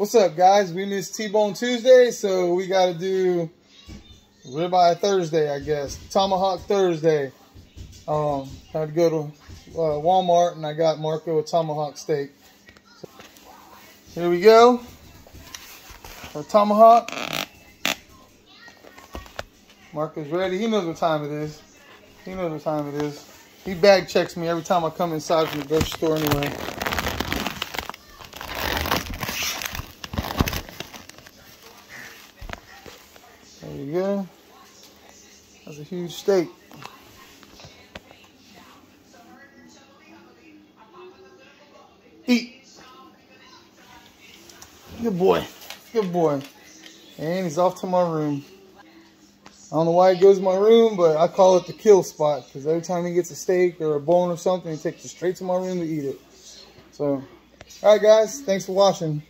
What's up, guys? We missed T-Bone Tuesday, so we got to do ribeye Thursday, I guess. Tomahawk Thursday. Um, had to go to uh, Walmart, and I got Marco a tomahawk steak. So, here we go. Our tomahawk. Marco's ready. He knows what time it is. He knows what time it is. He bag checks me every time I come inside from the grocery store anyway. There you go. That's a huge steak. Eat. Good boy. Good boy. And he's off to my room. I don't know why he goes to my room, but I call it the kill spot because every time he gets a steak or a bone or something, he takes it straight to my room to eat it. So, all right, guys. Thanks for watching.